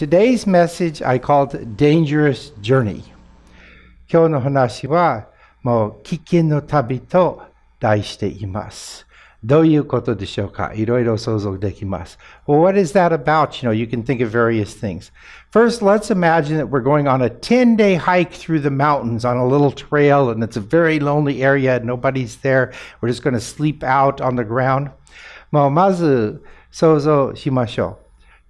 Today's message I called Dangerous Journey. 今日の話はもう危険の旅と題しています。どういうことでしょうかいろいろ想像できます。Well, what is that about? You know, you can think of various things. First, let's imagine that we're going on a 10 day hike through the mountains on a little trail and it's a very lonely area and nobody's there. We're just going to sleep out on the ground. もうまず想像しましょう。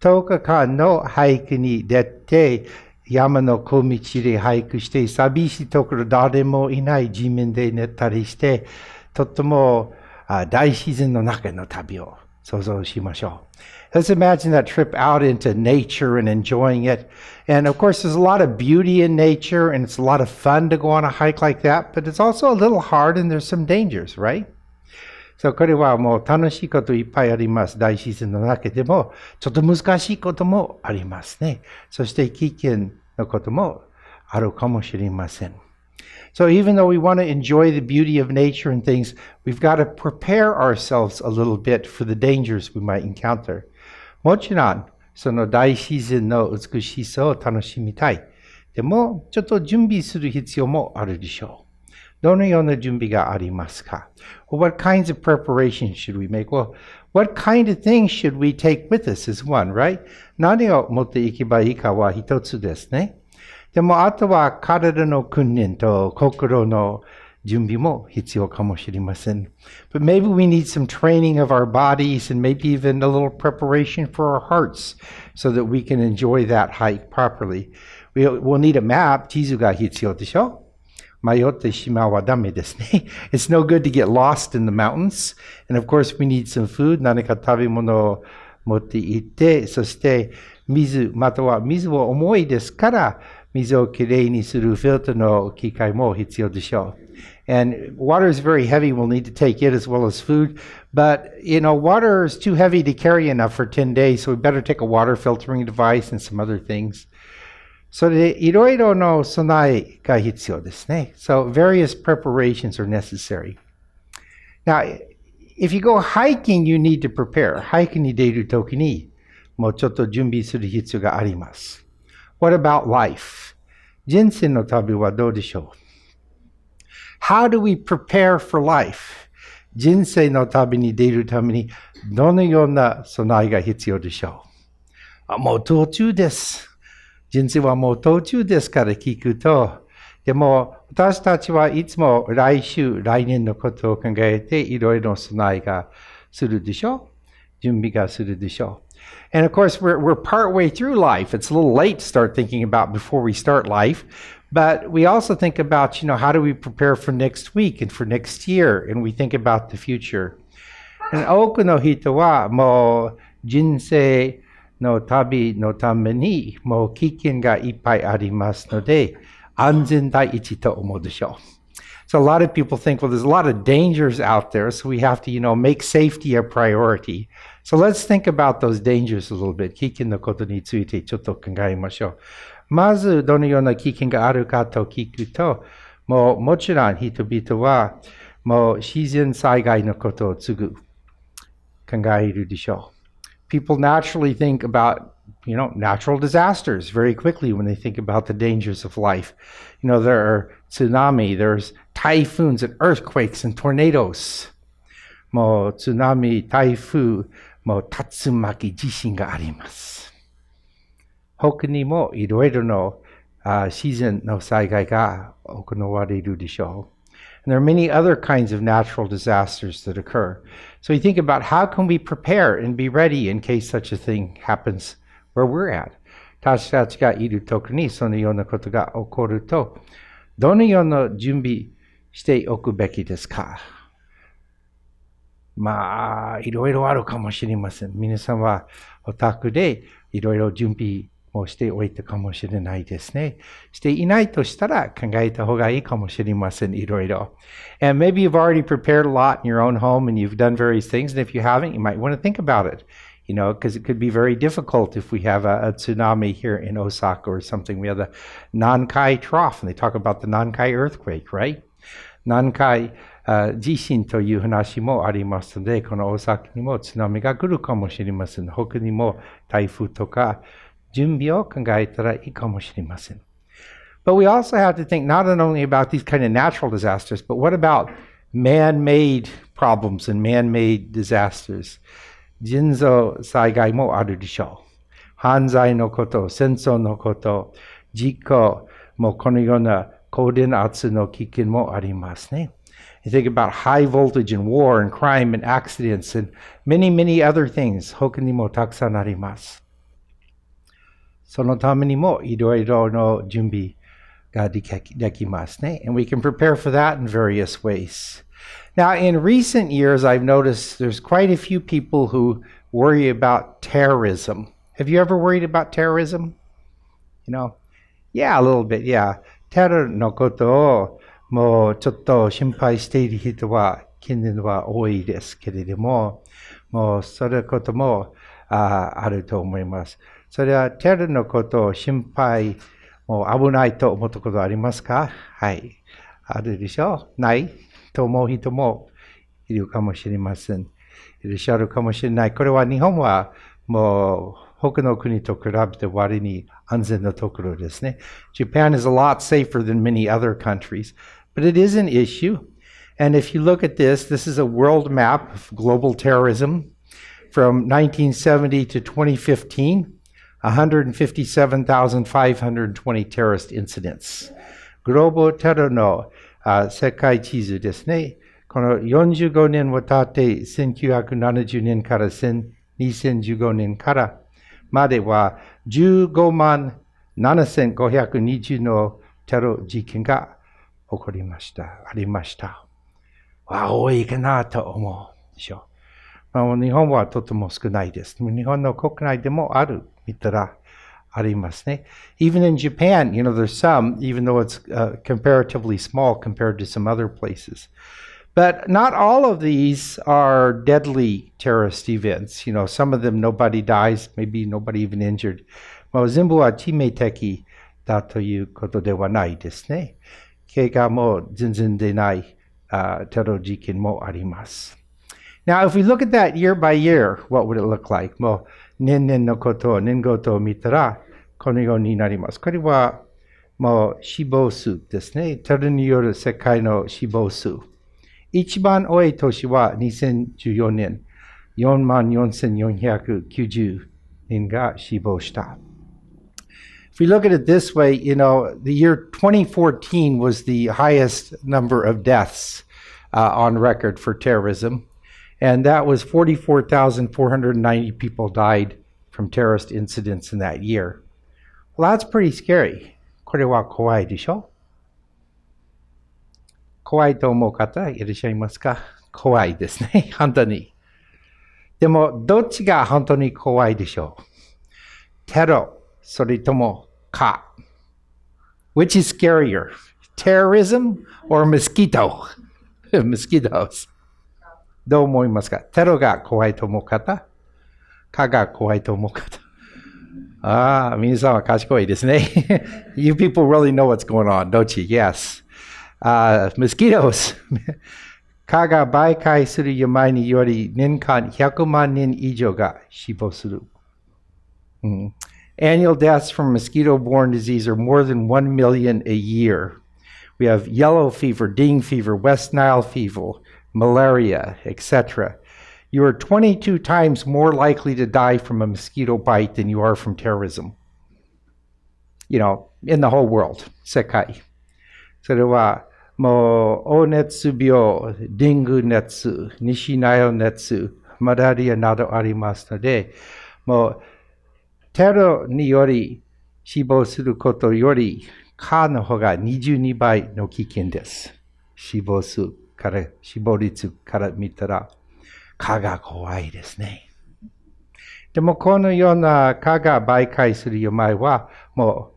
10日間の俳句に出て、山の小道で俳句して、寂しいところ誰もいない地面で寝たりして、とても大自然の中の旅を想像しましょう。Let's imagine that trip out into nature and enjoying it. And of course, there's a lot of beauty in nature and it's a lot of fun to go on a hike like that, but it's also a little hard and there's some dangers, right? そう、これはもう楽しいこといっぱいあります。大自然の中でも、ちょっと難しいこともありますね。そして危険なこともあるかもしれません。So even though we want to enjoy the beauty of nature and things, we've got to prepare ourselves a little bit for the dangers we might encounter. もちろん、その大自然の美しさを楽しみたい。でも、ちょっと準備する必要もあるでしょう。どのような準備がありますか What kinds of preparations should we make? Well, what kind of things should we take with us is one, right? 何を持っていけばいいかは一つですね。でも、あとは体の訓練と心の準備も必要かもしれません。But maybe we need some training of our bodies and maybe even a little preparation for our hearts so that we can enjoy that hike properly. We'll need a map. 地図が必要でしょ Mayotte Shimawadame desne. It's no good to get lost in the mountains. And of course, we need some food. Nanaka tabemono motte itte, soste mizu matawa mizu wo omoi desu kara mizu o kirei ni suru filter no kikai mo hitsuyo deshou. And water is very heavy. We'll need to take it as well as food. But, you know, water is too heavy to carry enough for 10 days, so we better take a water filtering device and some other things. それでいろいろの備えが必要ですね。So various preparations are necessary. Now, if you go hiking, you need to prepare. ハイクに出るときにもうちょっと準備する必要があります。What about life? 人生の旅はどうでしょう ?How do we prepare for life? 人生の旅に出るためにどのような備えが必要でしょうもう途中です。 人生はもう途中ですから聞くと、でも私たちはいつも来週、来年のことを考えていろいろ備えがするでしょう準備がするでしょう And of course, we're, we're part way through life. It's a little late to start thinking about before we start life. But we also think about, you know, how do we prepare for next week and for next year? And we think about the future. And 多くの人はもう人生の旅のためにもう危険がいっぱいありますので、安全第一と思うでしょう。So a lot of people think, well, there's a lot of dangers out there, so we have to, you know, make safety a priority. So let's think about those dangers a little bit. 危険のことについてちょっと考えましょう。まず、どのような危険があるかと聞くと、もうもちろん人々はもう自然災害のことをすぐ考えるでしょう。people naturally think about you know natural disasters very quickly when they think about the dangers of life. You know there are tsunami there's typhoons and earthquakes and tornadoes. Mo tsunami taifu mo tatsumaki jishin ga arimasu. Hoku ni mo iroiro no ah, season no saigai ga okonowareru deshou And there are many other kinds of natural disasters that occur. So you think about how can we prepare and be ready in case such a thing happens where we're at. 私たちがいる時にそのようなことが起こると、どのような準備しておくべきですかまあ、いろいろあるかもしれません。皆さんはお宅でいろいろ準備 もしておいたかもしれないですね。していないとしたら考えた方がいいかもしれません。いろいろ。And maybe you've already prepared a lot in your own home and you've done various things. And if you haven't, you might want to think about it. You know, because it could be very difficult if we have a, a, tsunami here in Osaka or something. We have the Nankai Trough, and they talk about the Nankai earthquake, right? Nankai 地震という話もありますので、この大阪にも津波が来るかもしれません。北にも台風とか 準備を考えたらいいかもしれません。But we also have to think not only about these kind of natural disasters, but what about man made problems and man made disasters? 人造災害もあるでしょう。犯罪のこと、戦争のこと、事故、もうこのような高電圧の危険もありますね。You think about high voltage and war and crime and accidents and many, many other things. 他にもたくさんあります。 そのためにもいろいろの準備ができますね。And we can prepare for that in various ways. Now, in recent years, I've noticed there's quite a few people who worry about terrorism. Have you ever worried about terrorism? You know? Yeah, a little bit, yeah. テロのことをもうちょっと心配している人は近年は多いですけれども、もうそれこともああると思います。 それはテロのことを心配、もう危ないと思ったことありますかはい。あるでしょうないと思う人もいるかもしれません。いらっしゃるかもしれない。これは日本はもう他の国と比べて割に安全なところですね。Japan is a lot safer than many other countries, but it is an issue. And if you look at this, this is a world map of global terrorism from 1970 to 2015. 157,520 terrorist incidents. グローバルテロの世界地図ですね。この45年わたって1970年から2015年からまでは15万7520のテロ事件が起こりました。ありました。わ、多いかなと思うでしょう。まあ、日本はとても少ないです。日本の国内でもある。見たらありますね。Even in Japan, you know, there's some, even though it's uh, comparatively small compared to some other places. But not all of these are deadly terrorist events. You know, some of them nobody dies, maybe nobody even injured. まあ、全部は致命的だということではないですね。怪我も全然出ない、uh, テロ事件もあります。Now, if we look at that year by year, what would it look like? もう 年々のことを年ごとを見たら、このようになります。これはもう死亡数ですね。テロによる世界の死亡数。一番多い年は2014年、44,490人が死亡した。If we look at it this way, you know, the year 2014 was the highest number of deaths uh, on record for terrorism. And that was 44,490 people died from terrorist incidents in that year. Well, that's pretty scary. これは怖いでしょ怖いと思う方いらっしゃいますか怖いですね。本当に。でも、どっちが本当に怖いでしょうテロ、それとも蚊。Which is scarier? Terrorism or mosquito? Mosquitoes. どう思いますかテロが怖いと思う方蚊が怖いと思う方ああ、皆さんは賢いですね。you people really know what's going on, don't you? Yes. Uh, mosquitoes. 蚊が媒介する病により年間100万人以上が死亡する。Mm. Annual deaths from mosquito borne disease are more than 1 million a year. We have yellow fever, dengue fever, West Nile fever, malaria, etc. You are 22 times more likely to die from a mosquito bite than you are from terrorism. You know, in the whole world, 世界。それは、もう、黄熱病、デング熱、西ナイル熱、マラリアなどありますので、もう、テロにより死亡することより、蚊の方が22倍の危険です。死亡数。 から死亡率から見たら蚊が怖いですね。でもこのような蚊が媒介する病はもう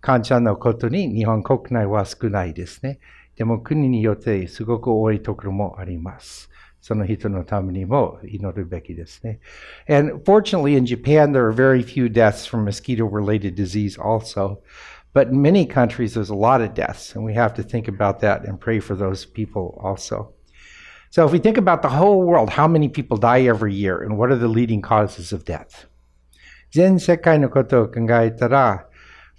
患者のことに日本国内は少ないですね。でも国によってすごく多いところもあります。その人のためにも祈るべきですね。And fortunately in Japan there are very few deaths from mosquito related disease also. But in many countries, there's a lot of deaths, and we have to think about that and pray for those people also. So, if we think about the whole world, how many people die every year, and what are the leading causes of death? 全世界のことを考えたら、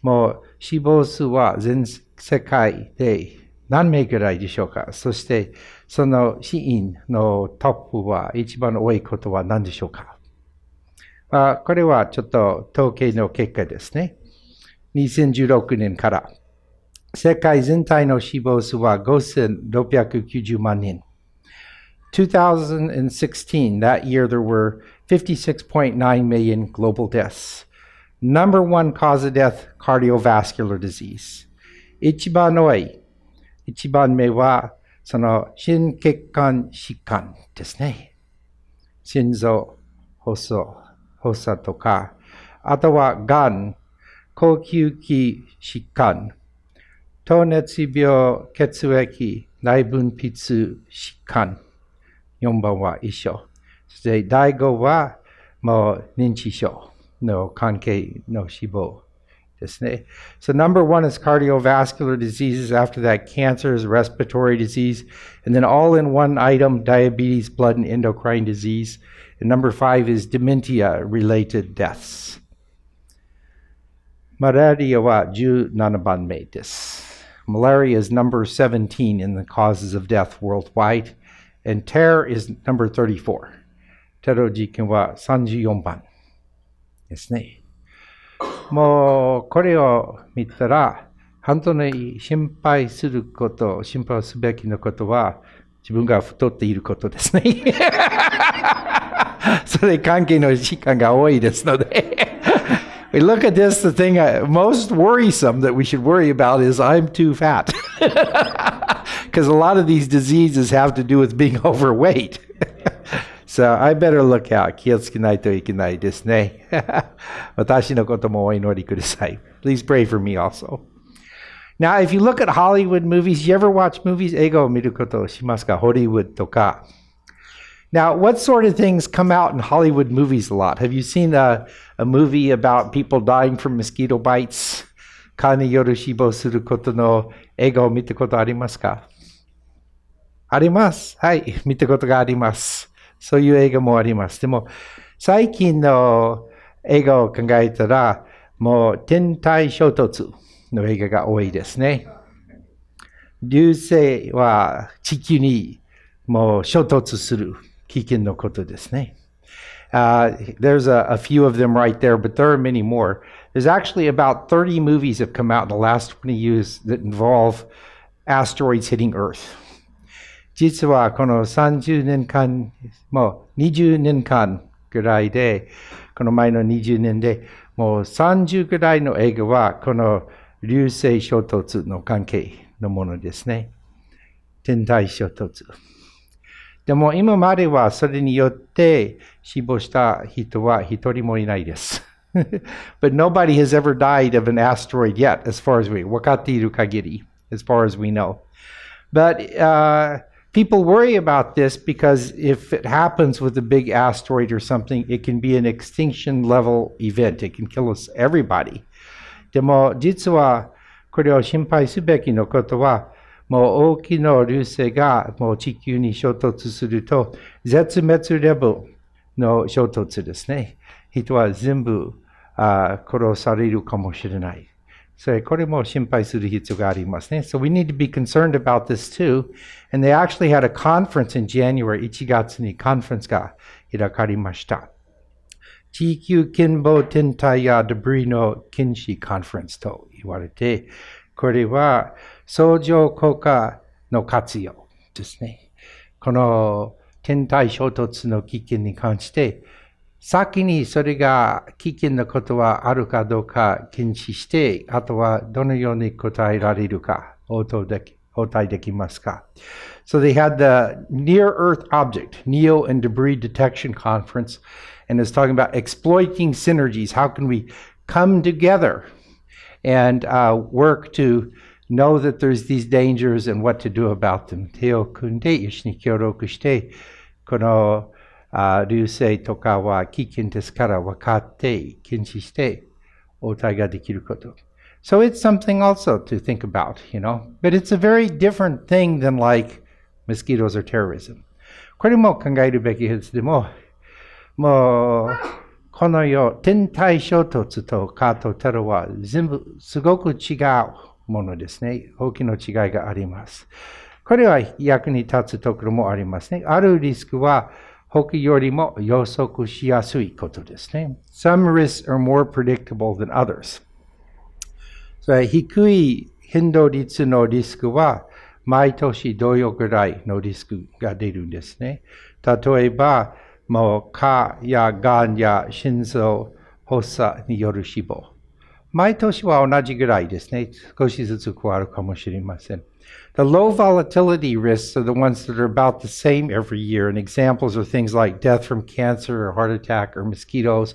もう死亡数は全世界で何名ぐらいでしょうかそして、その死因のトップは一番多いことは何でしょうかあこれはちょっと統計の結果ですね。 2016年から。世界全体の死亡数は5690万人。2016, that year, there were 56.9 million global deaths. Number one cause of death, cardiovascular disease. 一番多い、一番目は、その心血管疾患ですね。心臓、発作、発作とか、あとは、がん、呼吸器疾患、糖熱病、血液、内分泌疾患。4番は一緒。そして第5はもう認知症の関係の死亡ですね。So number one is cardiovascular diseases. After that, cancer is respiratory disease. And then all in one item, diabetes, blood and endocrine disease. And number five is dementia-related deaths. マラリアは17番目です。Malaria is number 17 in the causes of death worldwide. And terror is number 34. テロ事件は34番ですね。もうこれを見たら、本当に心配すること、心配すべきのことは、自分が太っていることですね。それ関係の時間が多いですので。we look at this, the thing most worrisome that we should worry about is I'm too fat. Because a lot of these diseases have to do with being overweight. so I better look out. 気をつけないといけないですね。私のこともお祈りください。Please pray for me also. Now, if you look at Hollywood movies, you ever watch movies? 映画を見ることしますか ?Hollywood とか。 Now, what sort of things come out in Hollywood movies a lot? Have you seen a, a movie about people dying from mosquito bites? 蚊による死亡することの映画を見たことありますかあります。はい。見たことがあります。そういう映画もあります。でも、最近の映画を考えたら、もう天体衝突の映画が多いですね。流星は地球にもう衝突する。Kikin no koto desu uh, there's a, a, few of them right there, but there are many more. There's actually about 30 movies have come out in the last 20 years that involve asteroids hitting Earth. 実はこの30年間、もう20年間ぐらいで、この前の20年で、もう30ぐらいの映画は、この流星衝突の関係のものですね。天体衝突。でも今まではそれによって死亡した人は一人もいないです。but nobody has ever died of an asteroid yet, as far as we 分かっている限り, as far as we know. But uh, people worry about this because if it happens with a big asteroid or something, it can be an extinction level event. It can kill us everybody. でも実はこれを心配すべきのことは、 もう大きな流星がもう地球に衝突すると、絶滅レベルの衝突ですね。人は全部あ殺されるかもしれない。それこれも心配する必要がありますね。So we need to be concerned about this too. And they actually had a conference in January, 1月にカンファレンスが開かれました。地球近傍天体やデブリの禁止カンファレンスと言われて、これは相乗効果の活用ですね。この天体衝突の危険に関して、先にそれが危険なことはあるかどうか検視して、あとはどのように答えられるか応答でき応対できますか。So they had the Near Earth Object, NEO and Debris Detection Conference, and is talking about exploiting synergies. How can we come together and uh, work to know that there's these dangers and what to do about them. 手を組んで一緒に協力して、この流星とかは危険ですから分かって禁止して応対ができること。So it's something also to think about, you know. But it's a very different thing than like mosquitoes or terrorism. これも考えるべきです。でも、もう、 この世、天体衝突とカートテロは全部すごく違う ものですね。大きな違いがあります。これは役に立つところもありますね。あるリスクは他よりも予測しやすいことですね。Some risks are more predictable than others. それ低い変動率のリスクは毎年同様ぐらいのリスクが出るんですね。例えば、もう、蚊やがんや心臓発作による死亡。毎年は同じぐらいですね。少しずつ変わるかもしれません。The low volatility risks are the ones that are about the same every year, and examples are things like death from cancer or heart attack or mosquitoes.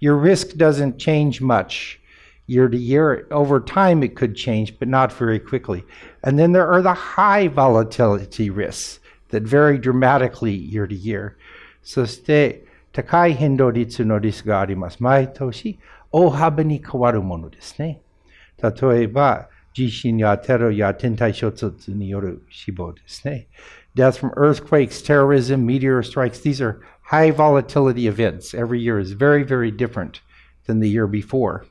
Your risk doesn't change much year to year. Over time, it could change, but not very quickly. And then there are the high volatility risks that vary dramatically year to year. そして高い変動率のリスクがあります。毎年 大幅に変わるものですね。例えば、地震やテロや天体衝突による死亡ですね。Death from earthquakes, terrorism, meteor strikes, these are high volatility events. Every year is very, very different than the year before.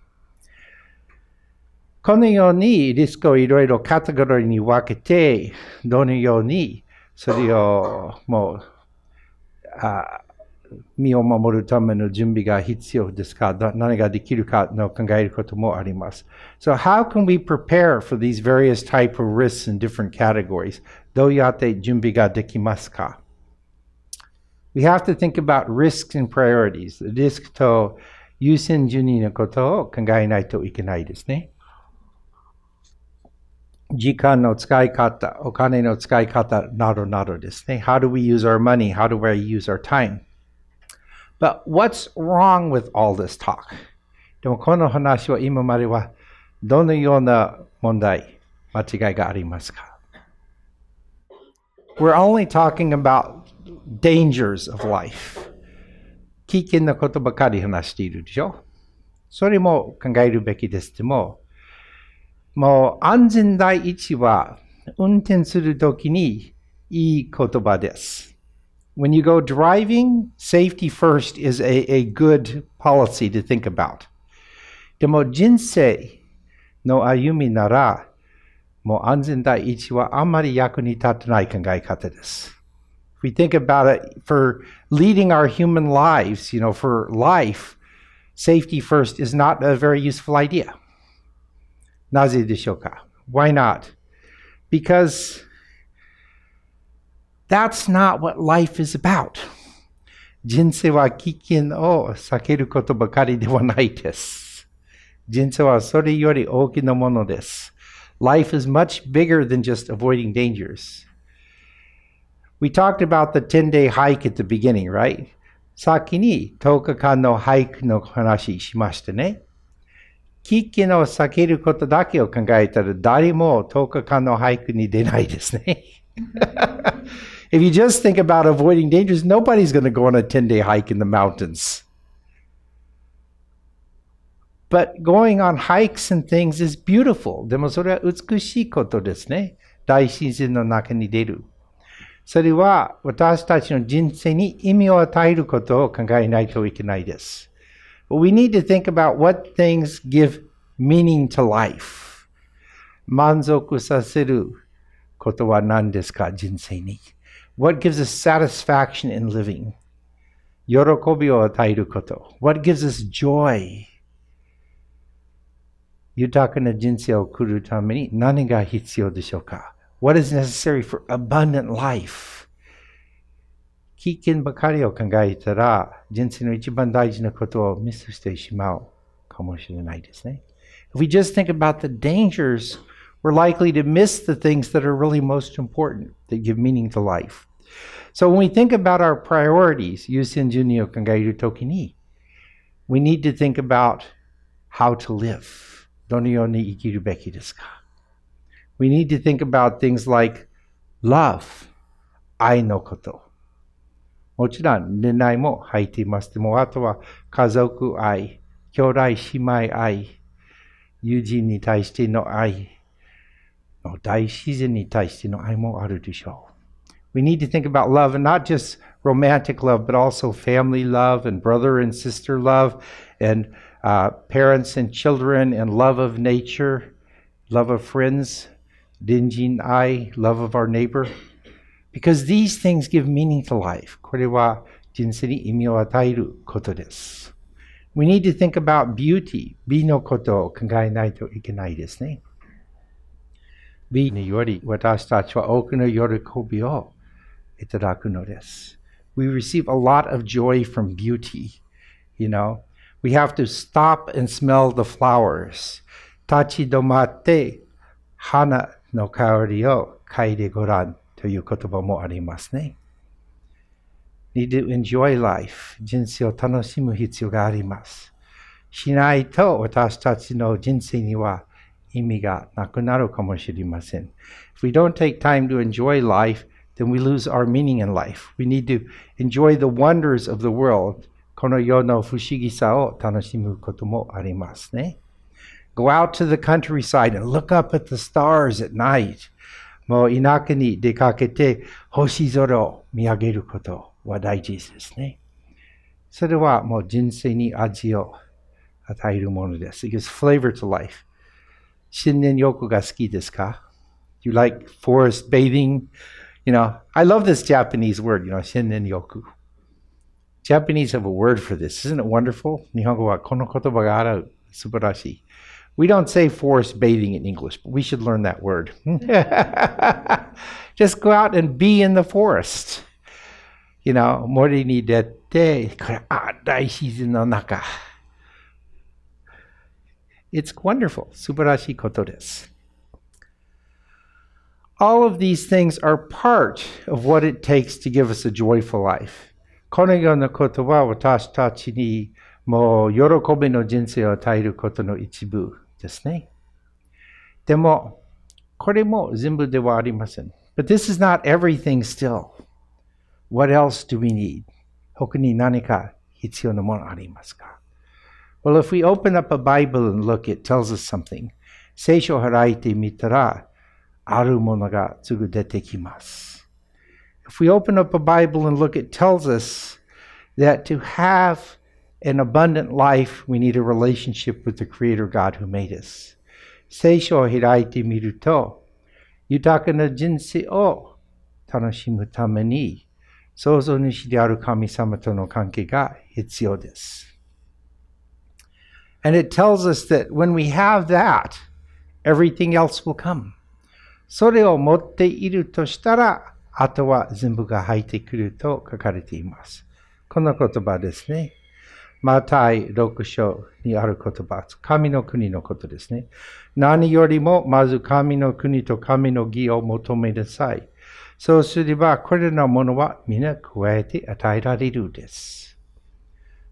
このようにリスクをいろいろカテゴリーに分けて、どのようにそれをもうあ身を守るための準備が必要ですか何ができるかの考えることもあります。So how can we prepare for these various type of risks in different categories? どうやって準備ができますか We have to think about risks and priorities. リスクと優先順位のことを考えないといけないですね。時間の使い方、お金の使い方などなどですね。How do we use our money? How do we use our time? But what's wrong with all this talk? でもこの話は今まではどのような問題、間違いがありますか We're only talking about dangers of life. 危険なことばかり話しているでしょそれも考えるべきです。でも、もう安全第一は運転するときにいい言葉です。 when you go driving, safety first is a, a good policy to think about. Demo jinsei no ayumi nara mo anzen daiichi wa amari yaku ni tatanai kangai kata desu. If we think about it for leading our human lives, you know, for life, safety first is not a very useful idea. Nazi deshoka. Why not? Because that's not what life is about. 人生は危険を避けることばかりではないです。人生はそれより大きなものです。Life is much bigger than just avoiding dangers. We talked about the 10 day hike at the beginning, right? 先に10日間のハイクの話しましたね。危険を避けることだけを考えたら誰も10日間の俳句に出ないですね。 If you just think about avoiding dangers, nobody's going to go on a 10 day hike in the mountains. But going on hikes and things is beautiful. でもそれは美しいことですね。大自然の中に出る。それは私たちの人生に意味を与えることを考えないといけないです。But we need to think about what things give meaning to life. 満足させることは何ですか人生に。 What gives us satisfaction in living? 喜びを与えること。What gives us joy? 豊かな人生を送るために何が必要でしょうか ?What is necessary for abundant life? 危険ばかりを考えたら、人生の一番大事なことをミスしてしまうかもしれないですね。If we just think about the dangers, we're likely to miss the things that are really most important, that give meaning to life. So when we think about our priorities, 優先順位を考えるときに、we need to think about how to live. どのように生きるべきですか We need to think about things like love, 愛のこと。もちろん恋愛も入っています。でも、あとは家族愛、兄弟姉妹愛、友人に対しての愛、 大自然に対しての愛もあるでしょう。We need to think about love and not just romantic love, but also family love and brother and sister love and uh, parents and children and love of nature, love of friends, dinjin ai, love of our neighbor. Because these things give meaning to life. これは人生に意味を与えることです。We need to think about beauty. 美のことを考えないといけないですね。 美により私たちは多くの喜びをいただくのです。We receive a lot of joy from beauty, you know. We have to stop and smell the flowers. 立ち止まって花の香りを嗅いでごらんという言葉もありますね。need to enjoy life. 人生を楽しむ必要があります。しないと私たちの人生には 意味がなくなるかもしれません。If we don't take time to enjoy life, then we lose our meaning in life. We need to enjoy the wonders of the world. この世の不思議さを楽しむこともありますね。Go out to the countryside and look up at the stars at night. もう田舎に出かけて星空を見上げることは大事ですね。それはもう人生に味を与えるものです。It gives flavor to life. Shinrin Yoku ga suki desu ka? You like forest bathing? You know, I love this Japanese word, you know, Shinrin Yoku. Japanese have a word for this. Isn't it wonderful? Nihongo wa kono kotoba ga. Subarashi. We don't say forest bathing in English, but we should learn that word. Just go out and be in the forest. You know, mori ni dete, kara ah, a daishi no naka. It's wonderful. 素晴らしいことです。All of these things are part of what it takes to give us a joyful life. このようなことは私たちにもう喜びの人生を与えることの一部ですね。でも、これも全部ではありません。But this is not everything still. What else do we need? 他に何か必要なものありますか Well, if we open up a Bible and look, it tells us something. Seisho haraite mitara aru mono ga tsugu dete kimasu. If we open up a Bible and look, it tells us that to have an abundant life, we need a relationship with the Creator God who made us. Seisho hiraite miruto yutaka na jinsi o tanoshimu tameni sozo nishi de aru kami sama to no kanke ga hitsuyo desu. And it tells us that when we have that, everything else will come. それを持っているとしたら、あとは全部が入ってくると書かれています。この言葉ですね。マタイ6章にある言葉。神の国のことですね。何よりもまず神の国と神の義を求めなさい。そうすれば、これらのものは皆加えて与えられるです。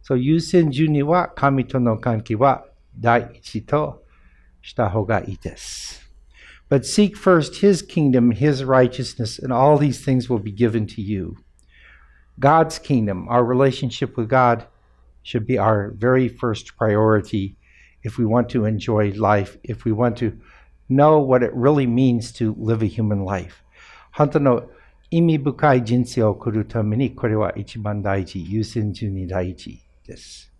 そう優先順には神との関係は第一とした方がいいです。But seek first his kingdom, his righteousness, and all these things will be given to you. God's kingdom, our relationship with God, should be our very first priority if we want to enjoy life, if we want to know what it really means to live a human life. 本当の意味深い人生を送るために、これは一番大事、優先順に大事 です。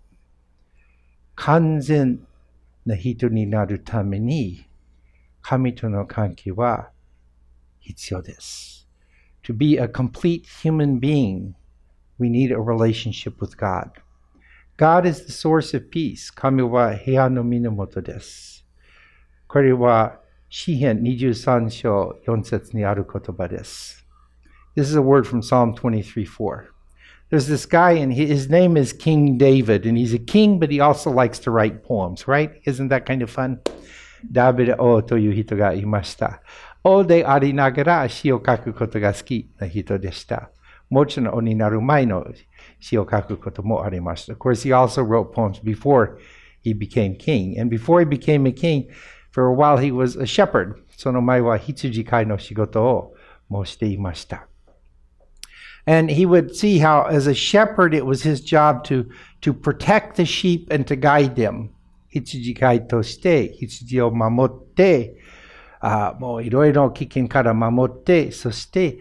完全な人になるために、神との関係は必要です。To be a complete human being, we need a relationship with God. God is the source of peace. 神は平安の源です。これは詩篇23章4節にある言葉です。This is a word from Psalm 23 4. There's this guy, and his name is King David, and he's a king, but he also likes to write poems, right? Isn't that kind of fun? ダビデ王という人がいました。王でありながら詩を書くことが好きな人でした。もちろん王になる前の詩を書くこともありました。Of course, he also wrote poems before he became king. And before he became a king, For a while he was a shepherd. その前は羊飼いの仕事をもしていました。 And he would see how, as a shepherd, it was his job to, to protect the sheep and to guide them. 羊飼いとして羊を守って、あもういろいろ危険から守って、そして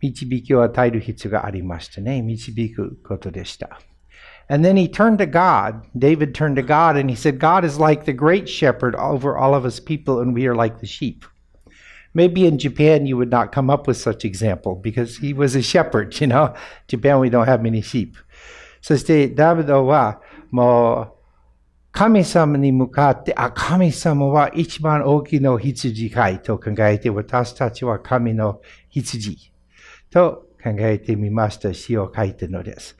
導きを与える必要がありましたね。導くことでした。And then he turned to God. David turned to God and he said, God is like the great shepherd over all of us people, and we are like the sheep. Maybe in Japan you would not come up with such example because he was a shepherd, you know. Japan we don't have many sheep. そしてダビドはもう神様に向かって、あ、神様は一番大きな羊飼いと考えて、私たちは神の羊と考えてみました詩を書いてるのです。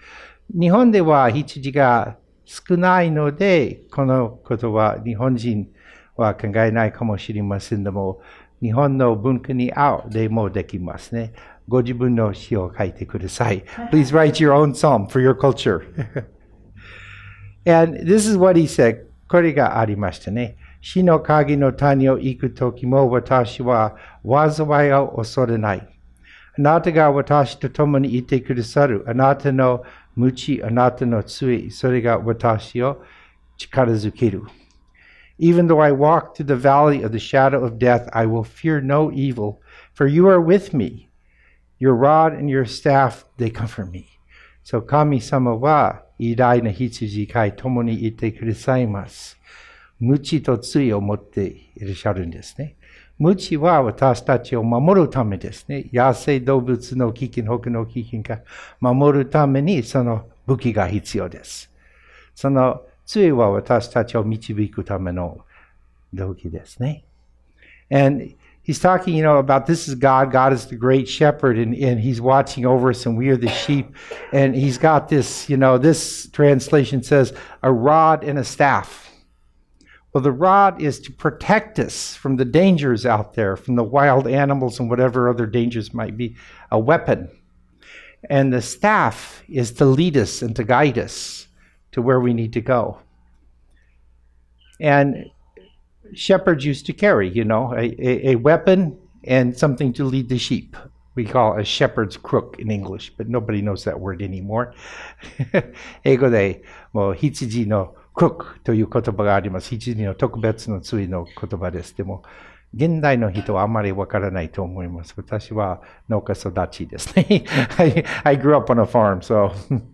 日本では羊が少ないので、このことは日本人は考えないかもしれませんでも、日本の文化に合う例もできますね。ご自分の詩を書いてください。Please write your own psalm for your culture. And this is what he said. これがありましたね。死の鍵の谷を行くときも私は災いを恐れない。あなたが私と共にいてくださる。あなたの無知、あなたの杖、それが私を力づける。Even though I walk through the valley of the shadow of death, I will fear no evil, for you are with me. Your rod and your staff, they comfort me. So kami-sama wa idai na hitsuji kai tomo ite kurusaimasu. Muchi to tsui o motte irasharu desu ne. Muchi wa watashi tachi o mamoru tame desu ne. Yasei doubutsu no kikin, hoku no kikin ka mamoru tame ni sono buki ga hitsuyo desu. その武器が必要です。その罪は私たちを導くための動機ですね。And he's talking, you know, about this is God. God is the great shepherd, and, and he's watching over us, and we are the sheep. And he's got this, you know, this translation says a rod and a staff. Well, the rod is to protect us from the dangers out there, from the wild animals and whatever other dangers might be, a weapon. And the staff is to lead us and to guide us to where we need to go. And shepherds used to carry, you know, a, a, a weapon and something to lead the sheep. We call a shepherd's crook in English, but nobody knows that word anymore. 英語でもう羊の crook という言葉があります。羊の特別の罪の言葉です。でも、現代の人はあまりわからないと思います。私は農家育ちですね。I, I grew up on a farm, so.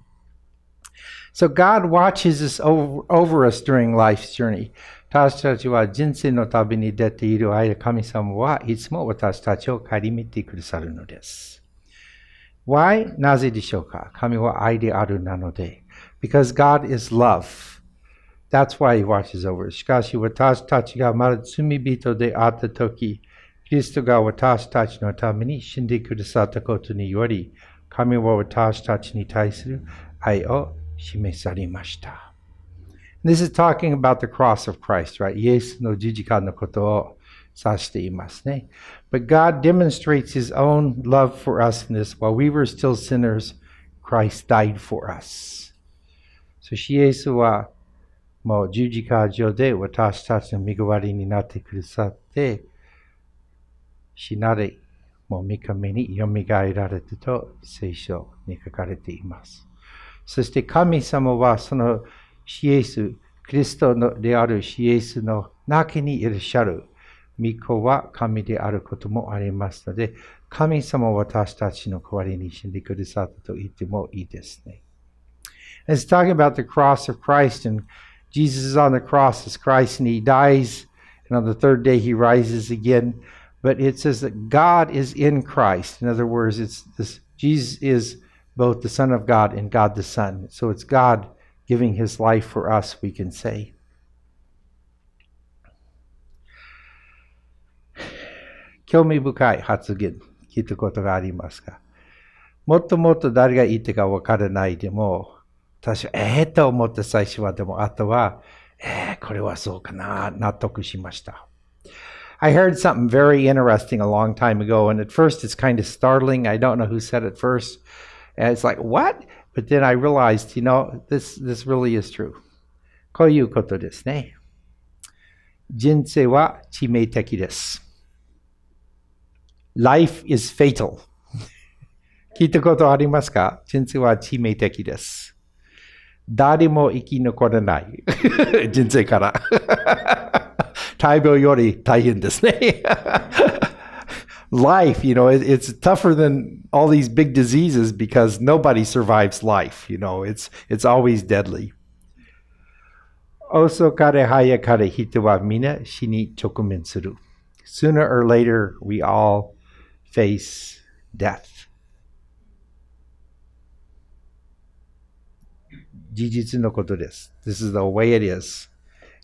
so God watches us over, over us during life's journey. 私たちは人生の旅に出ている間、神様はいつも私たちを顧みてくださるのです。Why? なぜでしょうか神は愛であるなので。Because God is love. That's why He watches over. しかし私たちがまだ罪人であったとき、キリストが私たちのために死んでくださったことにより、神は私たちに対する愛を 示されました。This is talking about the cross of Christ, right? イエスの十字架のことを指していますね。But God demonstrates His own love for us in this. While we were still sinners, Christ died for us. そしてイエスはもう十字架上で私たちの身代わりになってくださって、死なれ、もう三日目に蘇られたと聖書に書かれています。 そして神様はそのシエス、キリストのであるシエスの中にいらっしゃる御子は神であることもありますので、神様は私たちの代わりに死んでくださったと言ってもいいですね。It's talking about the cross of Christ, and Jesus is on the cross as Christ, and he dies, and on the third day he rises again. But it says that God is in Christ. In other words, it's this Jesus is both the Son of God and God the Son. So it's God giving his life for us, we can say. 興味深い発言、聞いたことがありますかもっともっと誰が言ってかわからないでも、私は、ええー、と思った最初は、でも、あとは、えー、これはそうかな、納得しました。I heard something very interesting a long time ago, and at first it's kind of startling. I don't know who said it first. And it's like, what? But then I realized, you know, this, this really is true. こういうことですね。人生は致命的です。Life is fatal. 聞いたことありますか人生は致命的です。誰も生き残れない。人生から。大病より大変ですね。life, you know, it, it's tougher than all these big diseases because nobody survives life. You know, it's it's always deadly. 遅かれ早かれ人は皆死に直面する。Sooner or later, we all face death. 事実のことです。This is the way it is.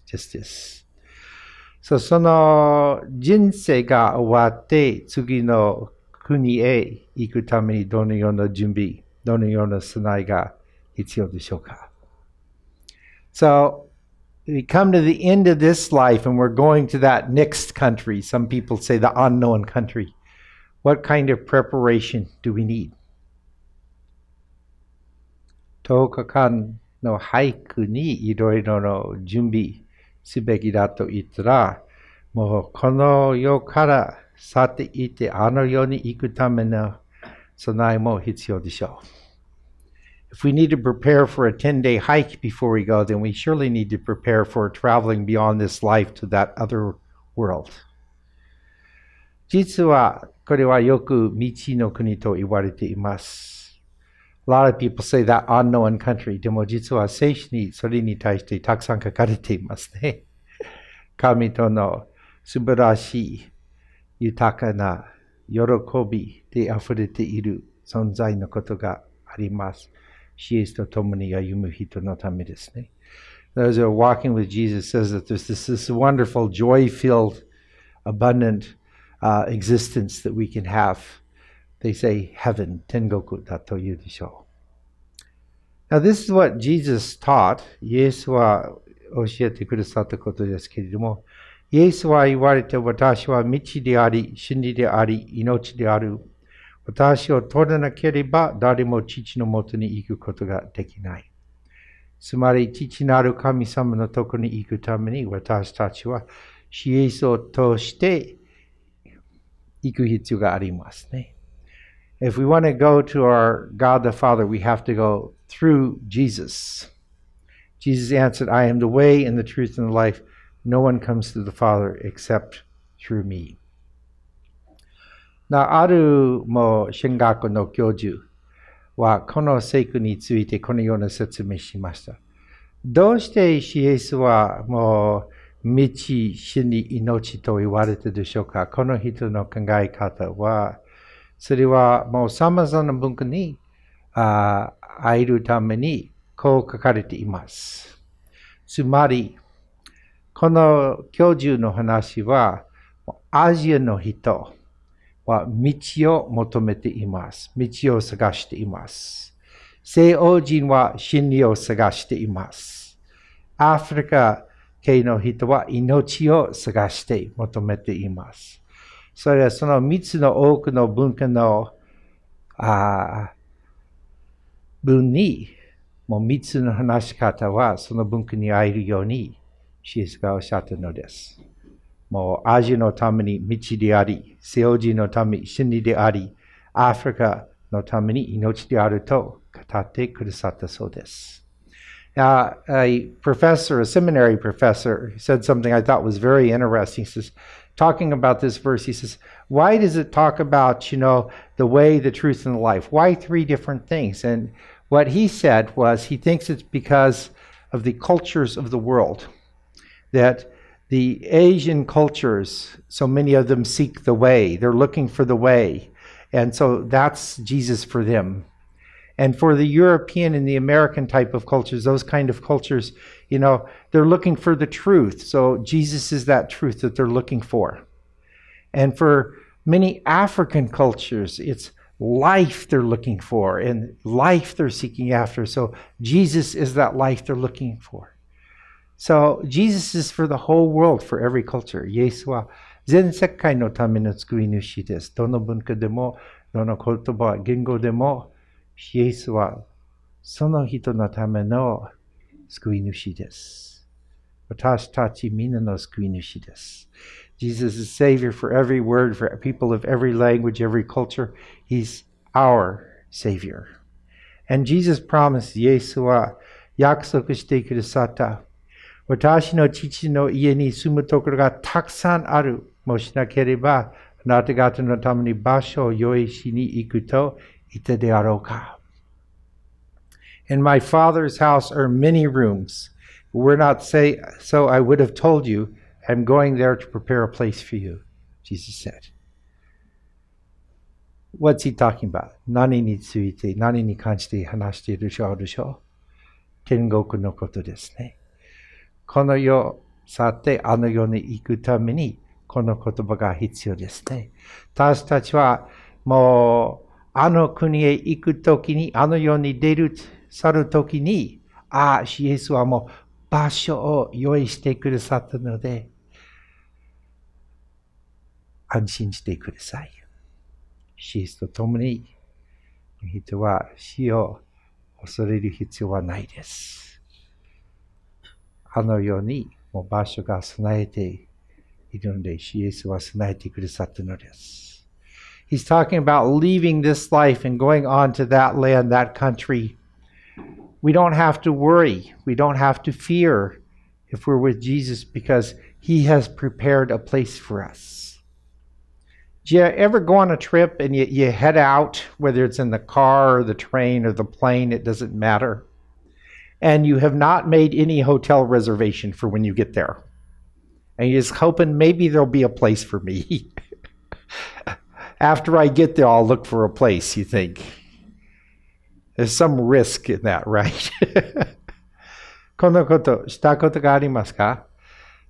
Just this. そその人生が終わって次の国へ行くためにどのような準備、どのような備えが必要でしょうか So, we come to the end of this life and we're going to that next country. Some people say the unknown country. What kind of preparation do we need? 10日間の俳句にいろいろの準備すべきだと言ったら、もうこの世から去っていってあの世に行くための備えも必要でしょう。If we need to prepare for a 10 day hike before we go, then we surely need to prepare for traveling beyond this life to that other world. 実はこれはよく未知の国と言われています。A lot of people say that unknown country. でも実は聖書にそれに対してたくさん書かれていますね。神との素晴らしい豊かな喜びで溢れている存在のことがあります。シエスと共に歩む人のためですね。Those who are walking with Jesus says that there's this, this wonderful, joy-filled, abundant uh, existence that we can have. They say heaven, tengoku だというでしょう。Now this is what Jesus taught. イエスは教えてくださったことですけれども、イエスは言われて私は道であり、真理であり、命である。私を取らなければ誰も父のもとに行くことができない。つまり、父なる神様のところに行くために私たちは、シエスを通して行く必要がありますね。If we want to go to our God the Father, we have to go through Jesus. Jesus answered, I am the way and the truth and the life. No one comes to the Father except through me. なあるもう進学の教授はこの聖句についてこのような説明しました。どうしてイエスはもう道、死に命と言われたでしょうかこの人の考え方は、 それはもう様々な文化にあ会えるためにこう書かれています。つまり、この教授の話は、アジアの人、は道を求めています。道を探しています。西欧人は真理を探しています。アフリカ系の人は命を探して求めています。それはその三つの多くの文化のあ文に、もう三つの話し方はその文化に合えるように、シエスがおっしゃったのです。もうアジアのために道であり、西欧人のために真理であり、アフリカのために命であると語ってくださったそうです。Uh, a professor, a seminary professor, said something I thought was very interesting. He says, talking about this verse, he says, Why does it talk about, you know, the way, the truth, and the life? Why three different things? And what he said was he thinks it's because of the cultures of the world. That the Asian cultures, so many of them seek the way. They're looking for the way. And so that's Jesus for them. And for the European and the American type of cultures, those kind of cultures, you know, they're looking for the truth. So Jesus is that truth that they're looking for. And for many African cultures, it's life they're looking for and life they're seeking after. So Jesus is that life they're looking for. So Jesus is for the whole world, for every culture. イエスは全世界のための救い主です。どの文化でも、どの言葉、言語でも、 イエスはその人のための救い主です。私たちみんなの救い主です。Jesus is Savior for every word, for people of every language, every culture. He's our Savior. And Jesus promised, イエスは約束してくださった。私の父の家に住むところがたくさんある。もしなければ、あなた方のために場所を用意しに行くと 言ったであろうか。In my father's house are many rooms. Were not say so, I would have told you, I'm going there to prepare a place for you, Jesus said. What's he talking about? 何について、何に関して話しているでしょうでしょう天国のことですね。この世、去ってあの世に行くために、この言葉が必要ですね。私たちはもう、 あの国へ行くときに、あの世に出る、去るときに、ああ、イエスはもう場所を用意してくださったので、安心してください。イエスと共に、人は死を恐れる必要はないです。あのように、もう場所が備えているので、イエスは備えてくださったのです。He's talking about leaving this life and going on to that land, that country. We don't have to worry. We don't have to fear if we're with Jesus because he has prepared a place for us. Do you ever go on a trip and you, you head out, whether it's in the car or the train or the plane, it doesn't matter, and you have not made any hotel reservation for when you get there? And you're just hoping maybe there'll be a place for me. After I get there, I'll look for a place, you think. There's some risk in that, right? こんなことしたことがありますか？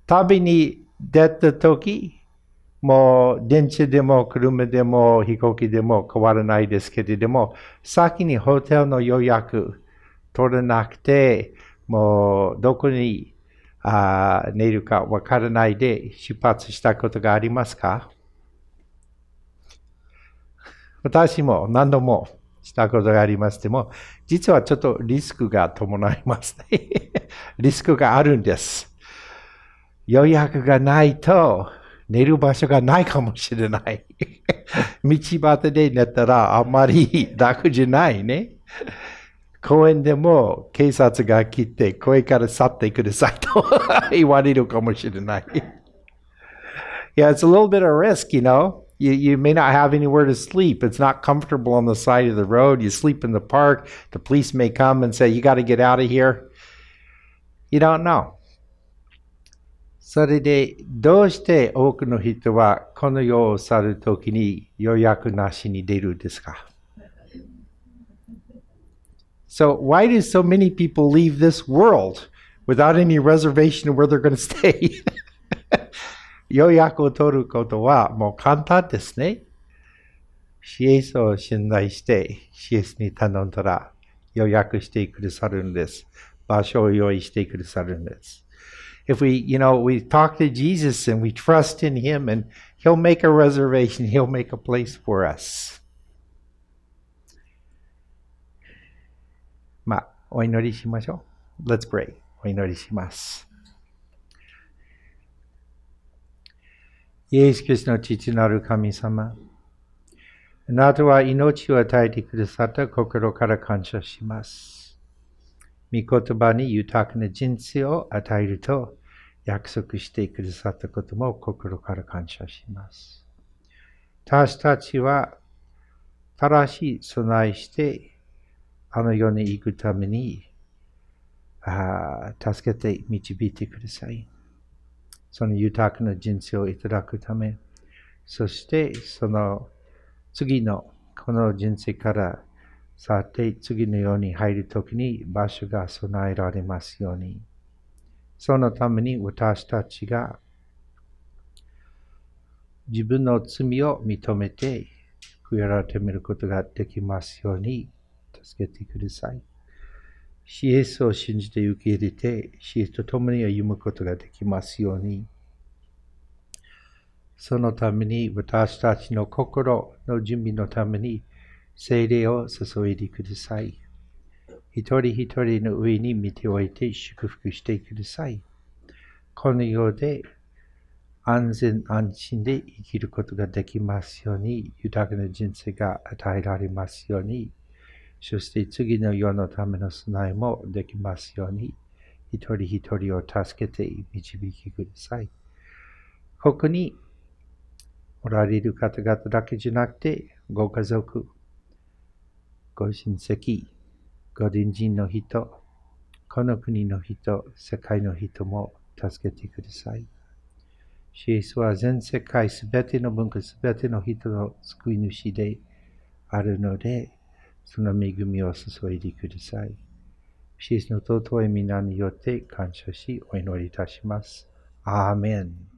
旅に出た時もう電池でも車でも飛行機でも変わらないですけれども、先にホテルの予約取らなくて、もうどこにあ寝るかわからないで出発したことがありますか？私も何度もしたことがありますでも、実はちょっとリスクが伴いますね。リスクがあるんです。予約がないと、寝る場所がないかもしれない。道端で寝たらあんまり楽じゃないね。公園でも警察が来て声から去ってくださいと 言われるかもしれない。Yeah, it's a little bit of risk, you know. You, you may not have anywhere to sleep. It's not comfortable on the side of the road. You sleep in the park. The police may come and say, You got to get out of here. You don't know. それで、どうして多くの人はこの世を去るときに予約なしに出るんですか So, why do so many people leave this world without any reservation of where they're going to stay? 予約を取ることはもう簡単ですね。シエスを信頼して、シエスに頼んだら予約してくださるんです。場所を用意してくださるんです。if we, you know, we talk to Jesus and we trust in Him and He'll make a reservation, He'll make a place for us. まあ、お祈りしましょう。Let's pray. お祈りします。イエス・キリストの父なる神様。あなたは命を与えてくださった心から感謝します。御言葉に豊かな人生を与えると約束してくださったことも心から感謝します。私たちは正しい備えして、あの世に行くために、あ助けて導いてください。その豊かな人生をいただくため、そしてその次のこの人生からさて、次のように入るときに場所が備えられますように。そのために私たちが自分の罪を認めて悔い改めることができますように助けてください。シエスを信じて受け入れて、シエスと共に歩むことができますように。そのために私たちの心の準備のために精霊を注いでください。一人一人の上に見ておいて祝福してください。この世で安全安心で生きることができますように、豊かな人生が与えられますように、そして次の世のための備えもできますように、一人一人を助けて導きください。ここにおられる方々だけじゃなくて、ご家族、ご親戚、ご隣人の人、この国の人、世界の人も助けてください。シエスは全世界すべての文化すべての人の救い主であるので、その恵みを注いでください。シエスの尊い皆によって感謝しお祈りいたします。アーメン。